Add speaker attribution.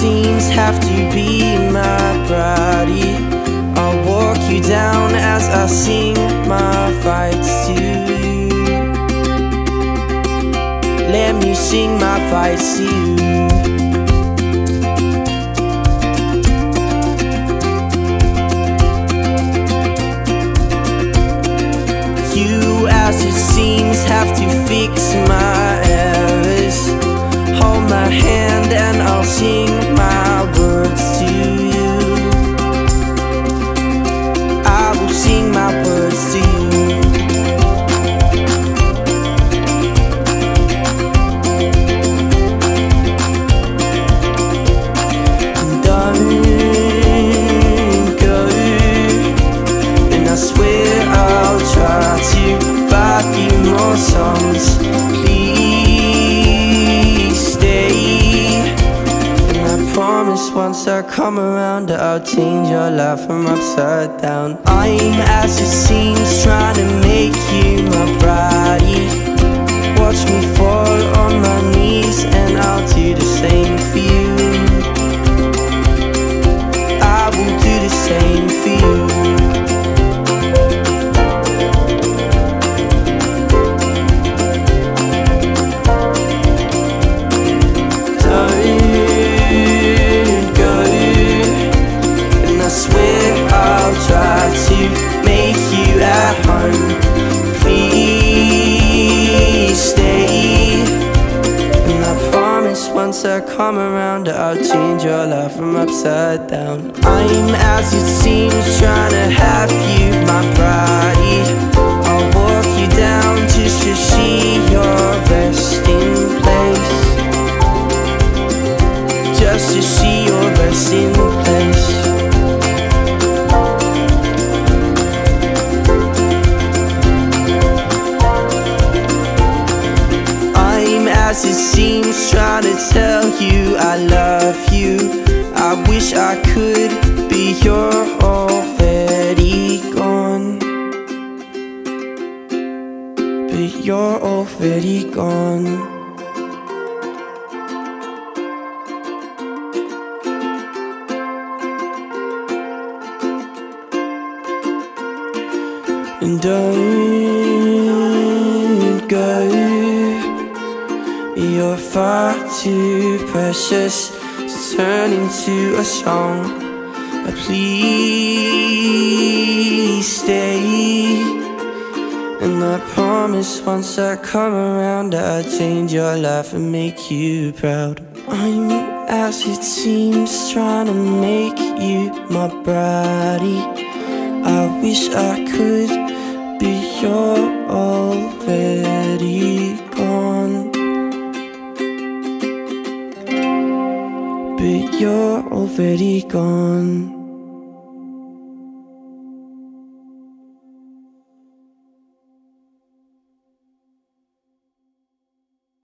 Speaker 1: seems have to be my body. I'll walk you down as I sing my fights to you. Let me sing my fights to you. You, as it seems, have to fix my songs. Please stay. And I promise once I come around I'll change your life from upside down. I'm as it seems, trying to make you once I come around I'll change your life from upside down. I'm as it seems, trying to have you my bride. I'll walk you down just to see your resting place. Just to see your resting place. I'm as it seems, I love you. I wish I could be you're already gone. But you're already gone. And don't go. You're far too precious to turn into a song. But please stay. And I promise once I come around, I'll change your life and make you proud. I'm as it seems, trying to make you my bride. I wish I could be your all. But you're already gone.